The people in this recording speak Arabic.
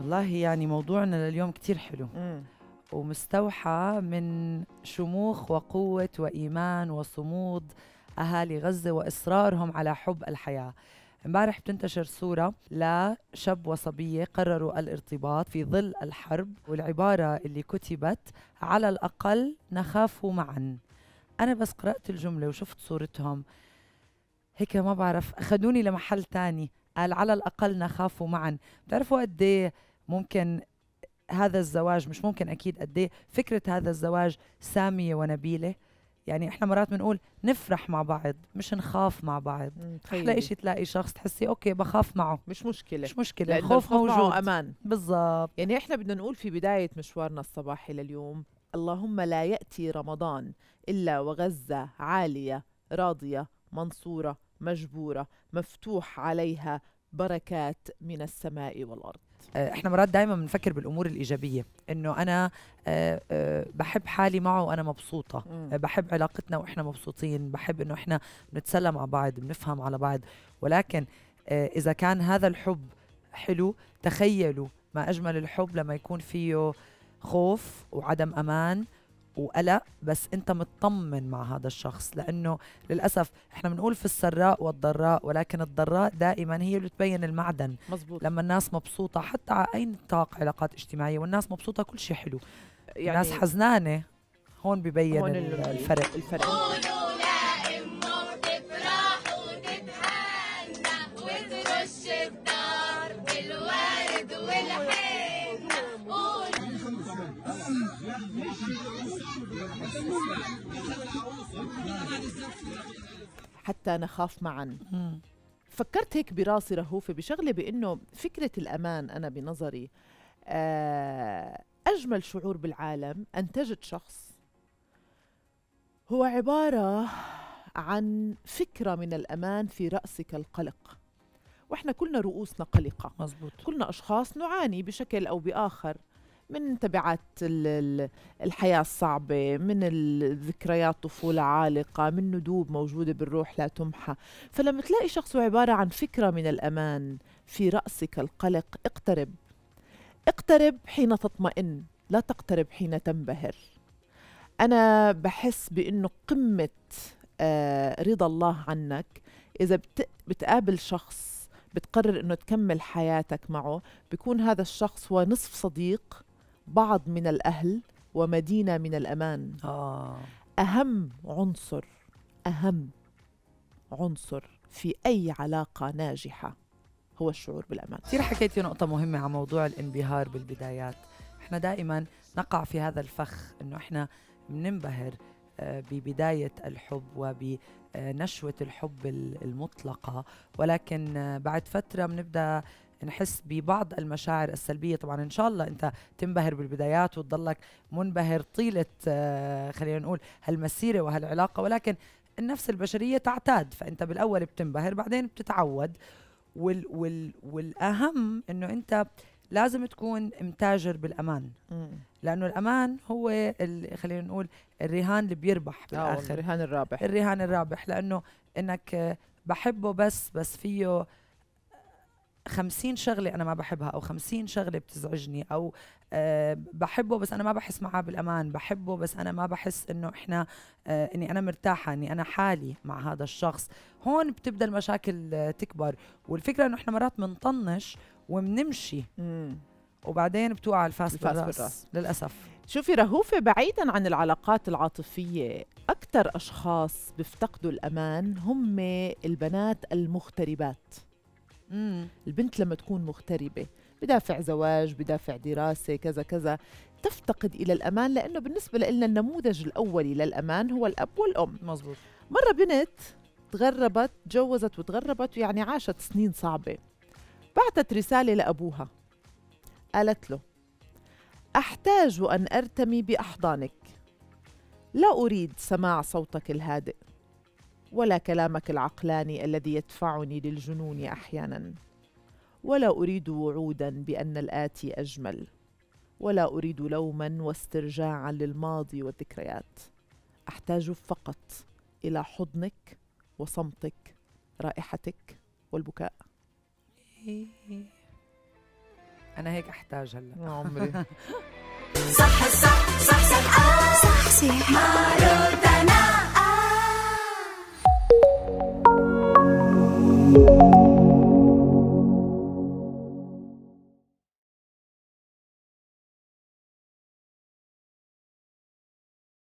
والله يعني موضوعنا لليوم كتير حلو. مم. ومستوحى من شموخ وقوة وإيمان وصمود أهالي غزة وإصرارهم على حب الحياة. امبارح بتنتشر صورة لشاب وصبية قرروا الارتباط في ظل الحرب والعبارة اللي كتبت على الأقل نخاف معا. أنا بس قرأت الجملة وشفت صورتهم. هيك ما بعرف أخذوني لمحل تاني. قال على الأقل نخاف معا. بتعرفوا قد إيه ممكن هذا الزواج مش ممكن أكيد قد إيه فكرة هذا الزواج سامية ونبيلة. يعني إحنا مرات بنقول نفرح مع بعض مش نخاف مع بعض. أحلى تخيلي. شيء تلاقي شخص تحسي أوكي بخاف معه. مش مشكلة. مش مشكلة الخوف الخوف معه موجود. أمان. بالضبط. يعني إحنا بدنا نقول في بداية مشوارنا الصباحي لليوم اللهم لا يأتي رمضان إلا وغزة عالية راضية منصورة مجبورة مفتوح عليها بركات من السماء والأرض. إحنا مرات دائما بنفكر بالأمور الإيجابية إنه أنا آه، آه، بحب حالي معه وأنا مبسوطة. آه، بحب علاقتنا وإحنا مبسوطين بحب إنه إحنا بنتسلى مع بعض بنفهم على بعض ولكن آه، إذا كان هذا الحب حلو تخيلوا ما أجمل الحب لما يكون فيه خوف وعدم أمان وقلق بس انت مطمن مع هذا الشخص لأنه للأسف إحنا بنقول في السراء والضراء ولكن الضراء دائما هي اللي بتبين المعدن. مزبوط لما الناس مبسوطة حتى على أي نطاق علاقات اجتماعية والناس مبسوطة كل شيء حلو. يعني الناس حزنانة هون ببين هون ال- ال- الفرق. الفرق. حتى نخاف معا. فكرت هيك براسي رهوفة بشغلة بأنه فكرة الأمان أنا بنظري آه، أجمل شعور بالعالم أن تجد شخص هو عبارة عن فكرة من الأمان في رأسك القلق. وإحنا كلنا رؤوسنا قلقة. مزبوط كلنا أشخاص نعاني بشكل أو بآخر. من تبعات ال- ال- الحياة الصعبة من الذكريات طفولة عالقة من ندوب موجودة بالروح لا تمحى. فلما تلاقي شخص عبارة عن فكرة من الأمان في رأسك القلق اقترب. اقترب حين تطمئن لا تقترب حين تنبهر. أنا بحس بأنه قمة آه رضا الله عنك. إذا بت- بتقابل شخص بتقرر أنه تكمل حياتك معه بيكون هذا الشخص هو نصف صديق بعض من الأهل ومدينة من الأمان. آه. أهم عنصر أهم عنصر في أي علاقة ناجحة هو الشعور بالأمان. كثير حكيتي نقطة مهمة عن موضوع الانبهار بالبدايات. إحنا دائما نقع في هذا الفخ إنه إحنا بننبهر آه، ببداية الحب وبنشوة الحب ال- المطلقة. ولكن آه، بعد فترة بنبدأ نحس ببعض المشاعر السلبية. طبعا إن شاء الله أنت تنبهر بالبدايات وتضلك منبهر طيلة آه، خلينا نقول هالمسيرة وهالعلاقة ولكن النفس البشرية تعتاد فأنت بالأول بتنبهر بعدين بتتعود. وال وال والأهم إنه أنت لازم تكون متاجر بالأمان. لأنه الأمان هو خلينا نقول الرهان اللي بيربح آه، بالآخر. الرهان الرابح. الرهان الرابح لأنه إنك آه، بحبه بس بس فيه خمسين شغلة أنا ما بحبها أو خمسين شغلة بتزعجني أو أه بحبه بس أنا ما بحس معاه بالأمان بحبه بس أنا ما بحس إنه إحنا أه إني أنا مرتاحة إني أنا حالي مع هذا الشخص. هون بتبدأ المشاكل آه، تكبر. والفكرة إنه إحنا مرات بنطنش وبنمشي. وبعدين بتوقع الفاس, الفاس بالراس, بالراس. للأسف. شوفي رهوفة بعيدا عن العلاقات العاطفية أكثر أشخاص بيفتقدوا الأمان هم البنات المغتربات. مم. البنت لما تكون مغتربة بدافع زواج بدافع دراسة كذا كذا تفتقد إلى الأمان لأنه بالنسبة لنا النموذج الأولي للأمان هو الأب والأم. مزبوط مرة بنت تغربت تجوزت وتغربت ويعني عاشت سنين صعبة. بعثت رسالة لأبوها. قالت له أحتاج أن أرتمي بأحضانك. لا أريد سماع صوتك الهادئ. ولا كلامك العقلاني الذي يدفعني للجنون أحيانا ولا أريد وعودا بأن الآتي أجمل ولا أريد لوما واسترجاعا للماضي والذكريات أحتاج فقط إلى حضنك وصمتك رائحتك والبكاء أنا هيك احتاج هلا يا عمري صح صح صح صح صح صح مع